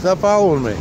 Stop following me.